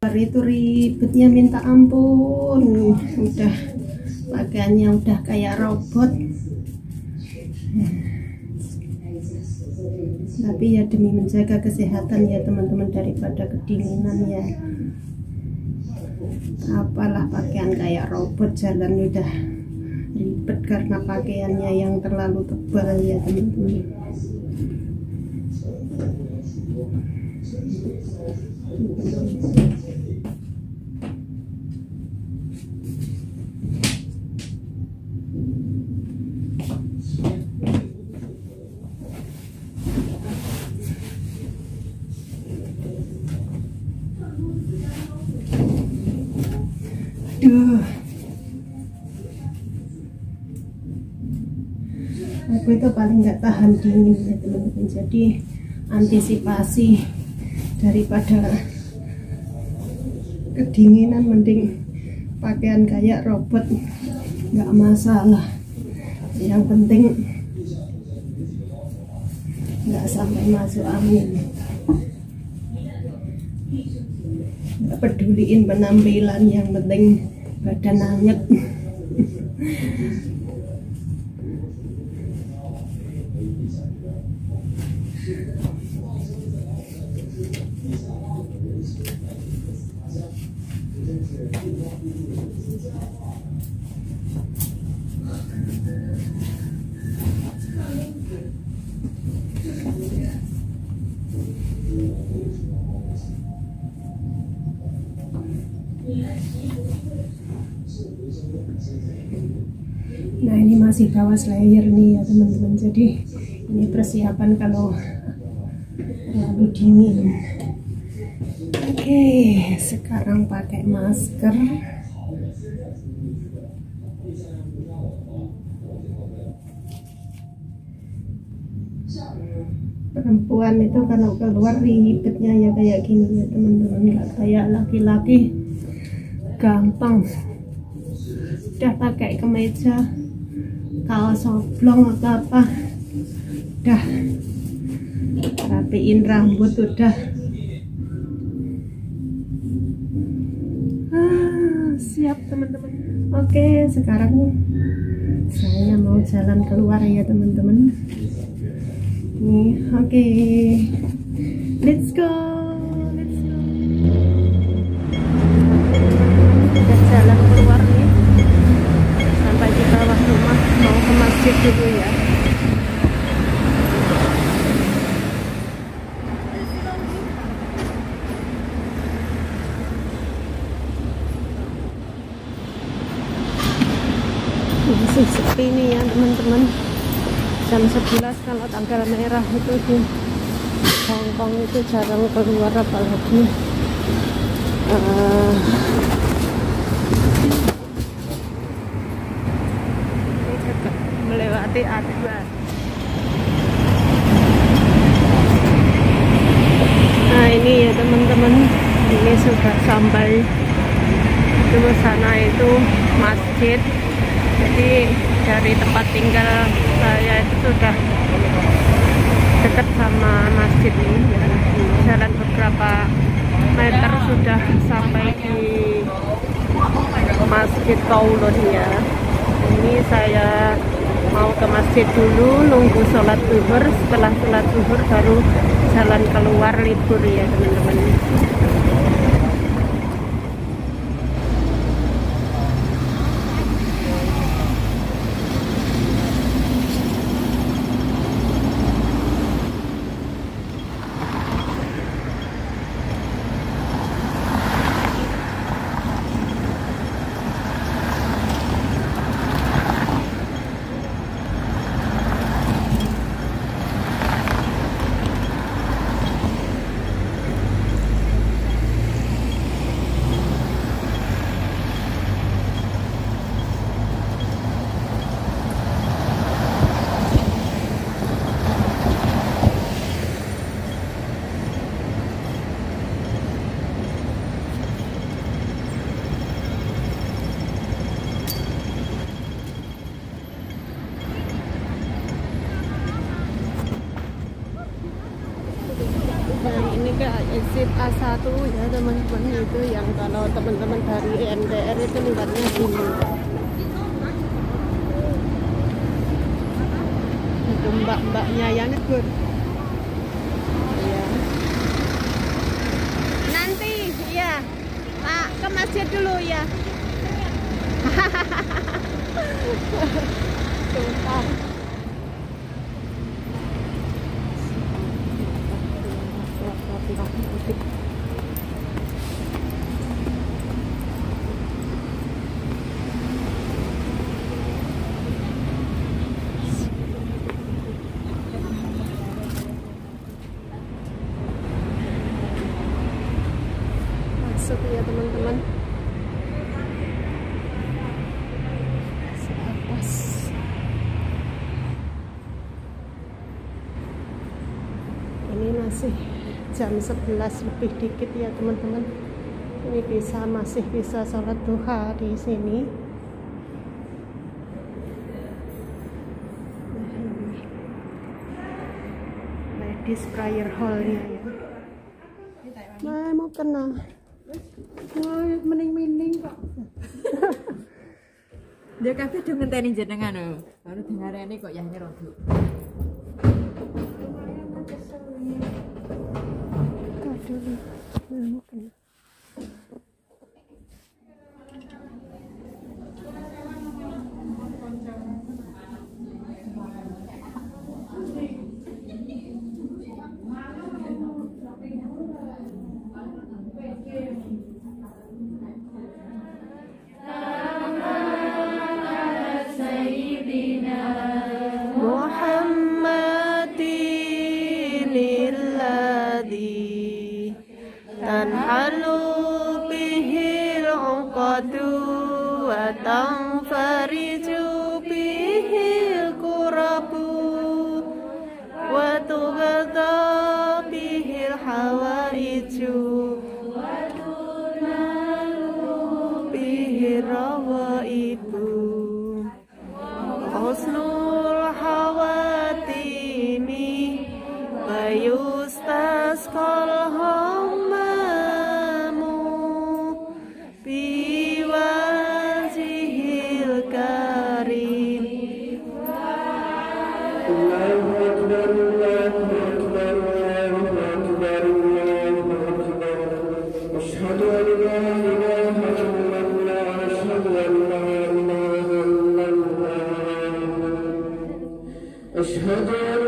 itu ribetnya minta ampun. Udah pakaiannya udah kayak robot. Tapi ya demi menjaga kesehatan ya teman-teman daripada kedinginan ya. Apalah pakaian kayak robot jalan udah ribet karena pakaiannya yang terlalu tebal ya teman-teman Aduh. Aku itu paling nggak tahan dingin ya teman-teman. Jadi antisipasi daripada kedinginan mending pakaian kayak robot nggak masalah. Yang penting nggak sampai masuk angin. nggak peduliin penampilan yang penting badan anget Nah ini masih bawa slayer nih ya teman-teman. Jadi ini persiapan kalau terlalu dingin. Oke sekarang pakai masker. Perempuan itu kalau keluar ribetnya ya kayak gini ya teman-teman. Kayak laki-laki. Gampang udah pakai kemeja kaos oblong atau apa. Udah. Rapiin rambut udah. Ah, siap teman-teman. Oke sekarang saya mau jalan keluar ya teman-teman. Nih oke. Let's go let's go. Udah jalan keluar nih sampai di bawah rumah mau ke masjid dulu ya. Masih sepi nih ya teman-teman. Jam 11 kalau tanggal merah itu di Hongkong itu jarang keluar apalagi. Uh, melewati A2 nah ini ya teman-teman. Ini sudah sampai itu sana itu masjid. Jadi dari tempat tinggal saya itu sudah dekat sama masjid ini. Ya. jalan beberapa meter sudah sampai di masjid Kowloon ya ini saya mau ke masjid dulu nunggu sholat zuhur setelah sholat zuhur baru jalan keluar libur ya teman-teman exit A1 ya teman-teman itu yang kalau teman-teman dari NTR itu lewatnya sini itu mbak-mbaknya yang good ya nanti ya pak ke masjid dulu ya Tumpah. Masuk ya teman-teman. Atas. Ini masih jam 11 lebih dikit ya teman-teman. Ini bisa masih bisa sholat duha di sini. Ini Ladies prayer hall-nya ya. Nah, mau kena. Wah, mening-mening kok. Dia kabeh do ngenteni jenengan lho. Baru dengarane kok yahne rodok. Aduh, nah, mau is